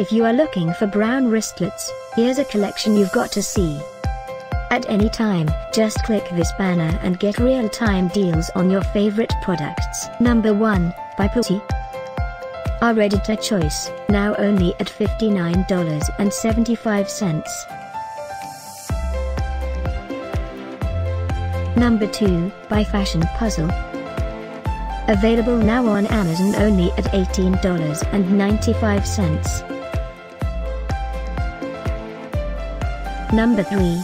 If you are looking for brown wristlets, here's a collection you've got to see. At any time, just click this banner and get real-time deals on your favorite products. Number 1, by Pooty. Our editor choice, now only at $59.75. Number 2, by Fashion Puzzle. Available now on Amazon only at $18.95. Number 3.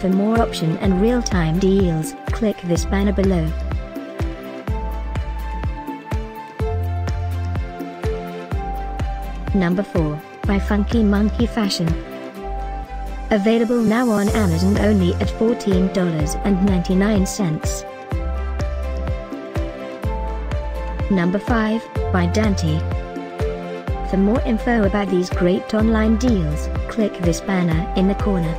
For more option and real-time deals, click this banner below. Number 4, by Funky Monkey Fashion. Available now on Amazon only at $14.99. Number 5, by Dante. For more info about these great online deals, click this banner in the corner.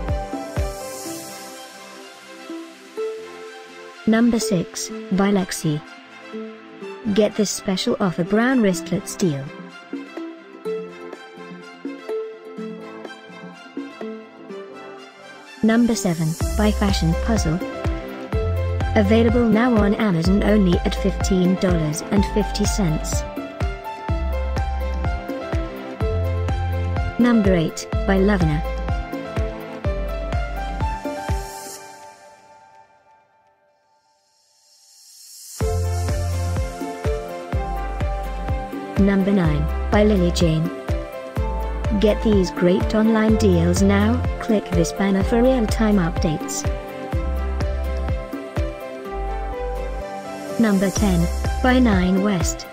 Number 6, by Lecxci. Get this special offer brown wristlet deal. Number 7, by Fashion Puzzle. Available now on Amazon only at $15.50. Number 8, by Lovena. Number 9, by Lily Jane. Get these great online deals now, click this banner for real-time updates. Number 10, by Nine West.